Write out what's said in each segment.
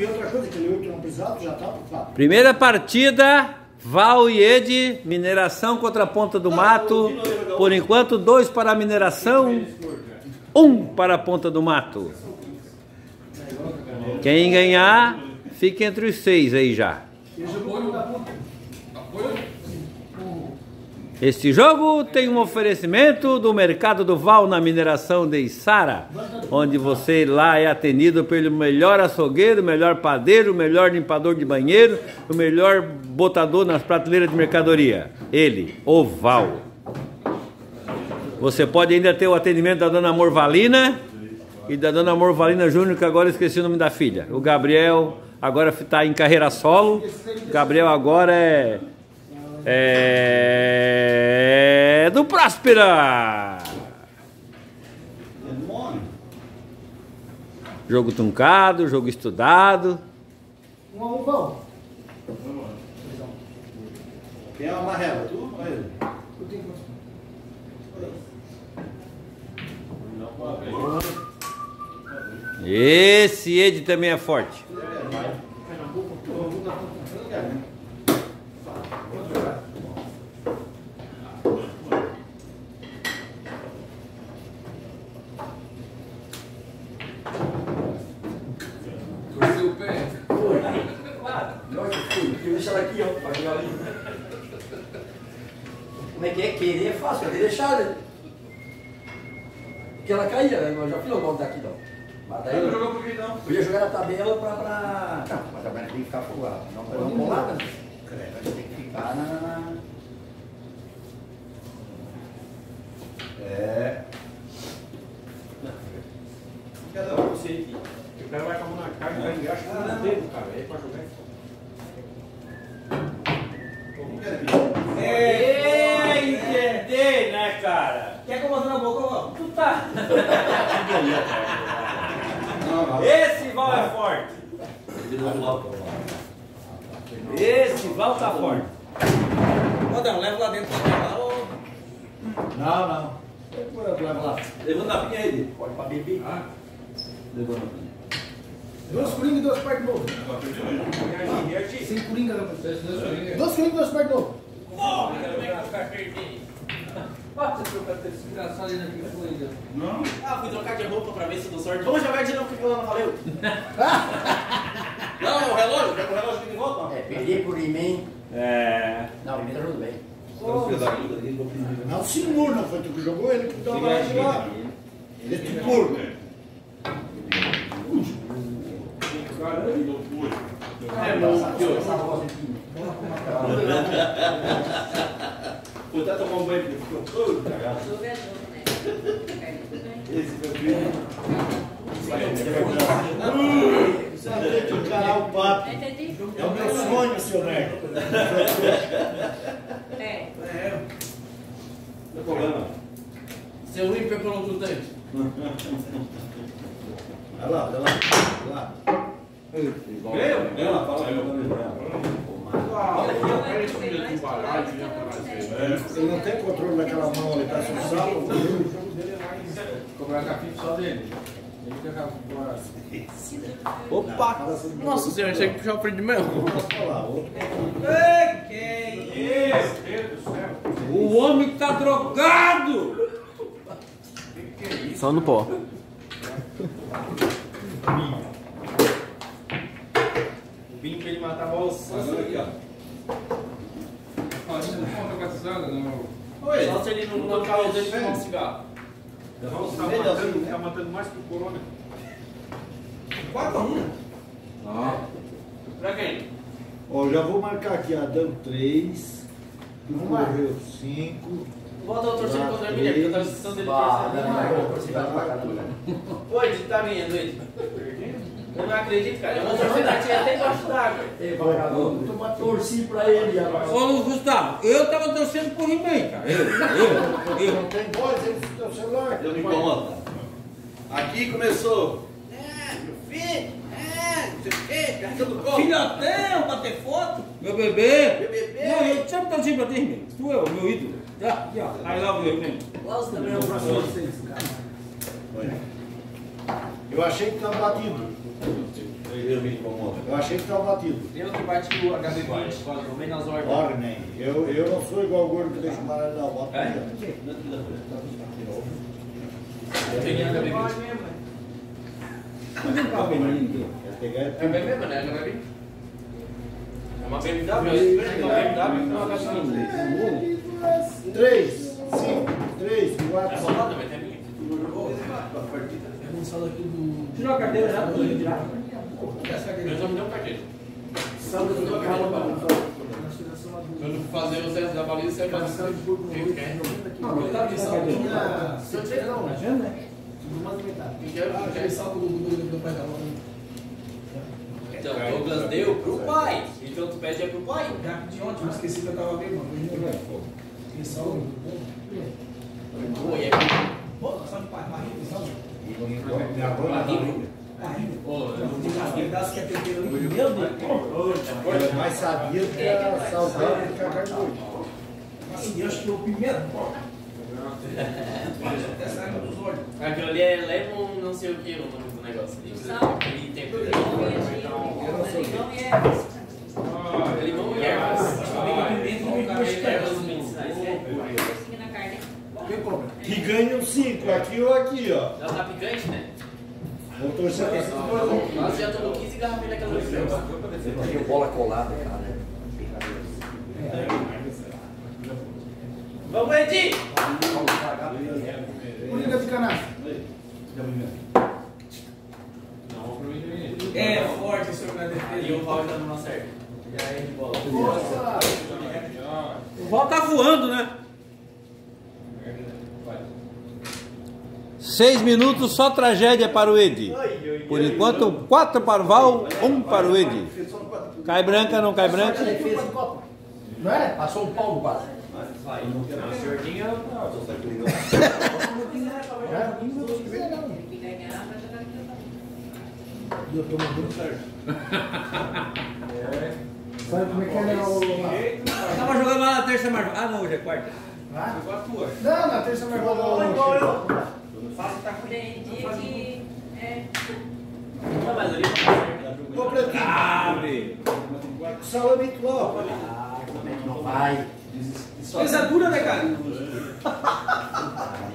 e outra coisa, aquele oito não precisava, já estava claro. Primeira partida, Val e Ed, mineração contra a Ponta do Mato. Por enquanto, dois para a mineração, um para a Ponta do Mato. Quem ganhar, fica entre os seis aí já. Este jogo tem um oferecimento do Mercado do Val na mineração de Içara, onde você lá é atendido pelo melhor açougueiro, melhor padeiro, melhor limpador de banheiro, o melhor botador nas prateleiras de mercadoria. Ele, o Val. Você pode ainda ter o atendimento da dona Morvalina e da dona Morvalina Júnior, que agora esqueci o nome da filha. O Gabriel agora está em carreira solo. O Gabriel agora é é Próspera. Jogo truncado, jogo estudado. Um a um, vamos. Quem é o amarelo? Tu ou ele? Esse Ed também é forte. Torceu o pé. Nossa, fui. Deixa ela aqui, ó. pra jogar ali. Como é que é? Querer é fácil, que deixar, né? Porque ela caía, né? Eu já fiz o gol daqui, não. Mas daí Não eu, jogou por que não? eu ia jogar na tabela pra. pra... Não, mas a tem que ficar folgada. Não, pra não pular, né? Tem que ficar na. É. Cada um você aqui. O cara vai com a mão na cara e vai engaixo no dedo, cara. Aí pra jogar é É, entender, né, cara? Quer que eu mostre na boca, ó? Tu tá. Esse Val é forte. Esse Val tá forte. Rodão, leva lá dentro pra lá, ô. Não, não. Leva lá. Levanta a pinha aí. Pode pra beber. Levanta a pinha. Dois coringa e dois partes novos. Sem coringa, não. Dois coringa e dois partes novos. Não? Ah, fui trocar de roupa pra ver se deu sorte. Vamos jogar de novo porque ela não valeu. não, o relógio, pega o relógio aqui de volta. É, perder por mim. É. Não, mim tá tudo bem. Não, senhor, não foi tu que jogou ele que tava lá de lá. Este porco. É, moço, Essa voz aqui. Vou até tomar um banho porque ficou todo cagado. Esse meu filho. Ter que encarar o papo. É o meu sonho, seu merda. É. Não tem problema. Seu ímpio pelo outro dente. Vai lá, vai lá. Vai lá. Ganhou na fala. Olha aqui, Ele não tem controle daquela mão ali, tá sem sapo. O jogo dele é mais. Cobrar capítulo só dele. Ele tem agora. Opa! Nossa senhora, tinha que puxar o freio de mão. Pode falar, outro. Meu Deus do céu. O homem tá drogado! Só no pó. O vinho pra ele matar a bolsa. aqui, ó. Olha, não conta batizada, não. Oi. Só se ele não colocar o dedo e fumar um cigarro. Vamos tá matando, tá matando mais que o corona. 4 a 1. Pra quem? Ó, já vou marcar aqui, Adão 3. Correu 5. Volta a torcer contra mim, né? Porque eu tava escutando ele torcendo. não, não, não. Oi, tá vindo, Ed. Eu não acredito, cara. Eu vou torcer da tia até embaixo d'água. Vagabundo, toma torci pra ele, rapaz. Ô Luiz Gustavo, eu tava torcendo por He-Man, cara. Eu, eu, eu. Não tem voz, ele tem o celular. Eu me incomodo. Aqui começou. É, meu filho. É, não sei o quê. Carregando o copo. Filhotão, bater foto. Meu bebê. Meu bebê. Não, eu sempre torci pra ti, He-Man. Tu é o meu ídolo. Tá, aqui, ó. I love you, He-Man. Nossa, também é um professor. Eu achei que tava batido. Eu achei que estava batido. Eu que bati o HB20 quando tomei nas ordens. Wagner, eu, eu não sou igual o gordo que deixa o baralho dar voto. É? Eu peguei HB20. Eu peguei É bem mesmo, né? HB20. É uma BMW, é uma BMW com uma HB20. 3, 5, 3, 4, É 5. rolada, mas é minha. Tirou aqui do. Tirou a carteira já? Vou tirar. Eu só me deu um carteiro. Sábado eu tô Quando fazer o teste da baliza, você vai fazer quem quer. Não, eu tava de carteira. Se eu tiver, não. Tá vendo, né? Tudo mais metade. Quem quer, quem Aquele quer. salto do pai da mãe. Então, o Douglas deu pro pai. Então tu pede é pro pai. Já de ontem, eu esqueci que eu tava bem, mano. Aquele salto do Pô, e é Pô, salto de pai, barriga, salto. Pô, não Tem umas pedaços que é tempero ali. Meu Deus. Eu é mais sabia que era saudável do que a carne. Assim, eu acho que o pimenta. Olhos. Aquilo ali é lemon, não sei o que, o nome do negócio. Aquele tempero. Limão e ervas. Ervas medicinais. Quem compra? Que ganham 5, aqui ou aqui, ó. Ela tá picante, né? Vou torcer pra esses dois. Nós já tomamos 15 garrafinhas daquela vez. Tinha bola colada, cara. Vamos, Edi! Coringa de canastra. É forte o senhor na defesa. E o Raul tá numa certa. Já é de bola. Nossa! O Val tá voando, né? Seis minutos, só tragédia para o Edi. Por enquanto, quatro para o Val, um para o Edi. Cai branca, não cai branca? Não é? Passou um pau no quadro. O senhor tinha. E eu tô mandando certo. Sabe como é que era o. Tava jogando lá na terça marcha. Ah, não, hoje é quarta. Ah? Não, na terça mais roda. Não, mas ali Tô pretinho. Ave! Salame igual. Não vai. Pesadura, né, cara?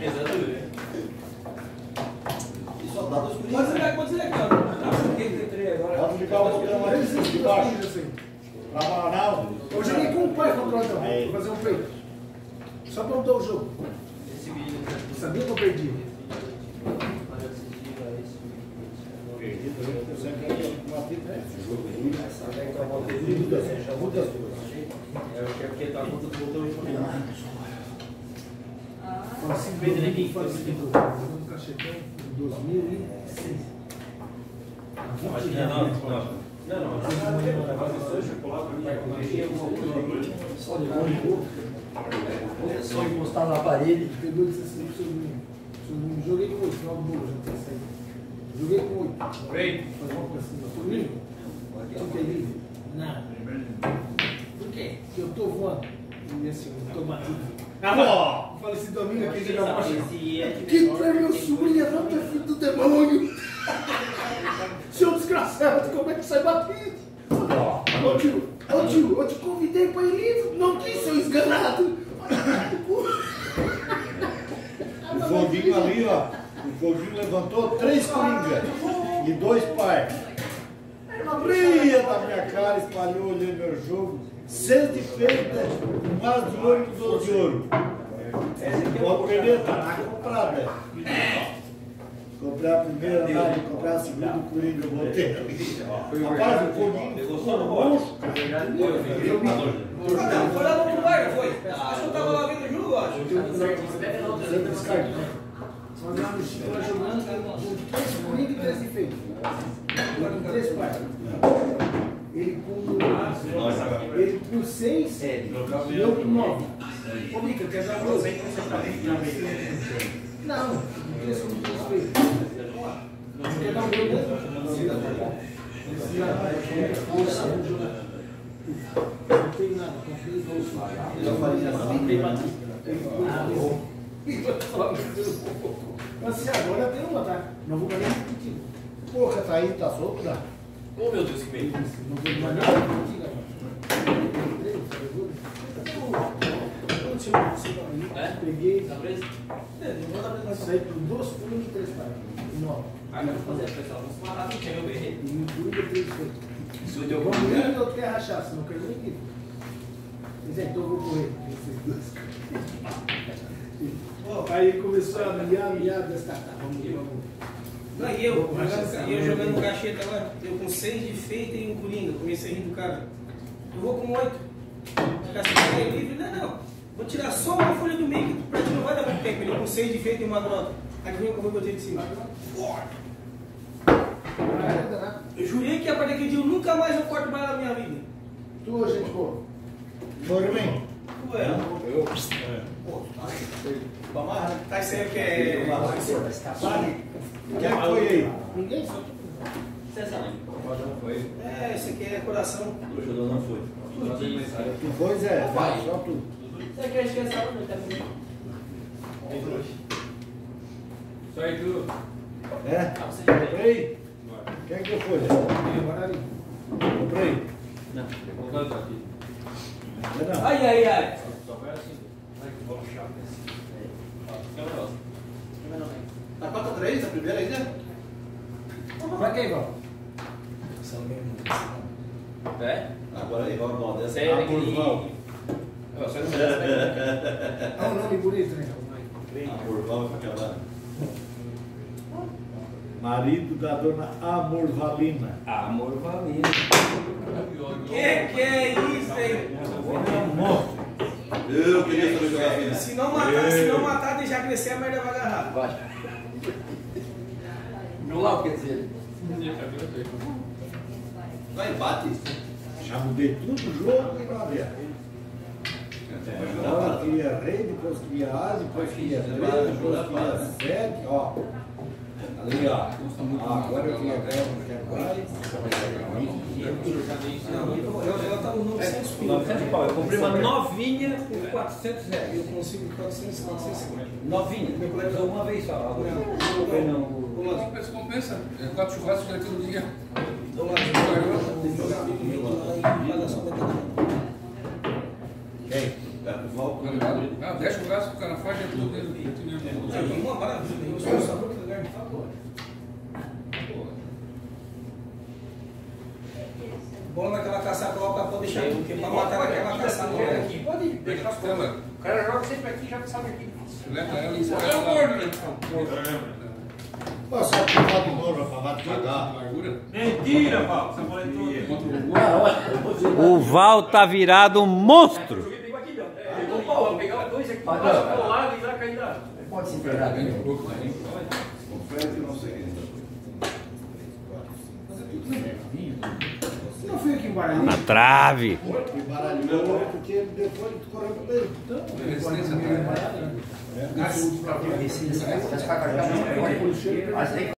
Pesadura. Quantos é quantos é, cara? Ah, porque tem três agora. Pode ficar o botão aí de baixo. assim. Pra Manaus. Eu joguei com o pai contra o Adão. Vou fazer um peito. Só pra mudar o jogo. Eu sabia que eu. Perdi, eu sempre uma fita. Muda as duas. É porque tá com tudo voltando Fala assim, Pedro aqui, fala assim, do cachetão, 2006. Acho que não, não. Não, não. Só encostar na parede. Pegou e disse assim pro seu menino. Seu menino, joguei com oito, final do saído. Joguei com oito. Oi. Fazer uma coisa assim, seu menino, eu peguei. Nada. Por quê? Porque eu tô voando. E assim, eu tô batido. Ah, Falei assim, domingo aqui de. Esse é de Que tu é meu sobrinho, não, tu é filho do demônio. Seu desgraçado, como é que sai batido? Ô tio, ô tio, eu te convidei para ir livre, não quis, seu esganado. O foguinho ali, ó. O foguinho levantou três coringas e dois pares. Ria da minha cara, espalhou, olhei meu jogo. Seis de feita, mais de ouro e doze de ouro. Pode perder, tá na comprada. Comprei a primeira, nada, comprei a segunda, o Coringa eu botei. Rapaz, o foguinho ficou roxo, cara. Não, foi lá no outro bar, não foi? Acho que eu tava lá vendo o jogo, eu acho. Sempre descartou. No Chico, jogando, com três coringa e três defeitos. Agora com três partes. Ele com. Ele com seis, e eu com nove. Ô, Mica, quer dar dois? Não, tem três feitos. Quer dar um gol mesmo? Não tem nada. Eu falei assim, Mas assim, agora tem uma, tá? Não vou ganhar contigo. Porra, tá aí, tá solto, tá? Oh meu Deus, que medo. Não vou mais nada contigo agora. Peguei, Tá preso? saí por duas furos e três partes. Nove. Aí eu vou fazer, pessoal. Vamos matar tudo, que eu berrei. E um furo e três feitos. Isso deu Vamos ver e outro quer rachar, senão quer nem aqui. Pois é, então eu vou correr. Esses dois. Aí começou a miar, miar, descartar. Vamos, vamos. Não, e eu, jogando, e eu jogando cacheta agora, eu com seis de feita e um coringa, comecei a rir do cara. Eu vou com oito. Cacete é livre, não, não. Vou tirar só uma folha do meio, que pra ti não vai dar muito tempo. Ele com seis de feita e uma grota. Adivinha como eu botei de cima? Eu jurei que a partir daquele dia eu nunca mais eu corto mais na minha vida. Tu, gente. Foi mim. Tu é. Vamos tá sendo que é. O que foi aí? Ninguém sabe. Você sabe. não foi. É, esse aqui é coração. O jogador não foi. Tu foi, Zé? Vai, só tu. Você quer esquecer não tá comigo Só aí tu. É? Comprei? Quem é que foi? Comprei? Não. Comprei. Ai, ai, ai vamos achar Tá 4 a 3 a primeira ainda? Vai quem, Ivan? É? Agora Ivan Moda. Essa é a Curvão. É um nome bonito, né? Ah, a Curvão fica lá. Marido da dona Amorvalina. Amorvalina. Que que é isso, hein? Amor. Eu que se não matar, se não matar, deixar crescer, a merda vai agarrar. Vai. Não lá, quer dizer. Vai, bate. Já mudei tudo o jogo pra ver. Agora queria rei, depois queria A, depois queria 3, depois queria 7, ó. Ali, ó. Ah, agora eu tinha velho, não é, Eu comprei uma novinha por é. 400 reais. Eu consigo 400, 450. Novinha? Meu colega usou uma vez só. Agora não comprei, não. É compensa, compensa. Quatro churrascos naquele dia. Quem? Tá, volta. Ah, 10 churrascos, o cara faz, é tudo. Uma maravilha. Bom naquela caçacola pra deixar aqui, porque para matar aquela caçacola aqui. Pode deixar as câmeras. O cara joga sempre aqui e já sabe aqui. Leva é ela e. É o gordo, né? Pô, só que o Mentira, Val. O Val tá virado um monstro. Pode se pegar um pouco, né? Na trave. E baralhou porque depois correu pro meio. Então, Resistência, né? Esse,